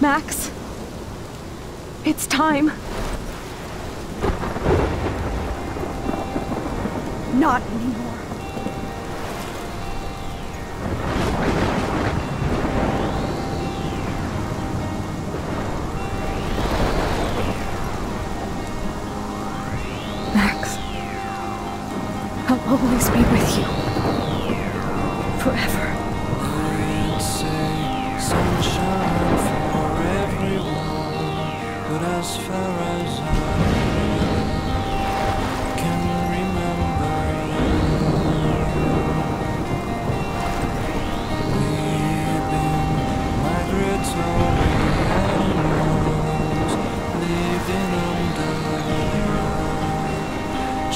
Max? It's time. Not anymore. Max, I'll always be with you. Forever.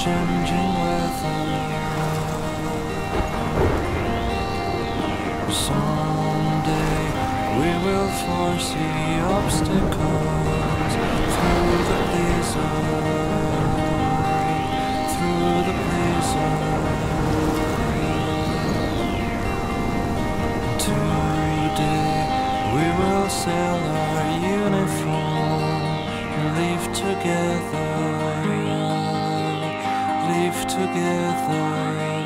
Changing weather. Someday we will foresee obstacles through the blizzard, through the blizzard. Today we will sell our uniform and live together, live together.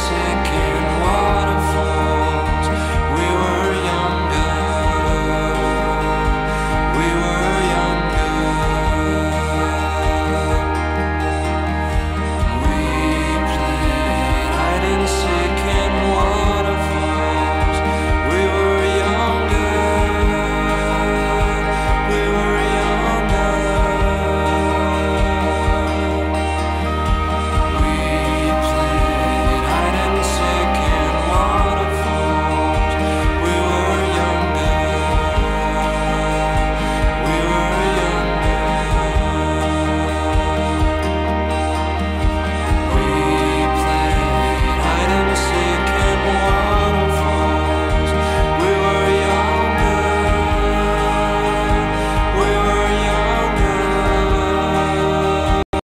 see.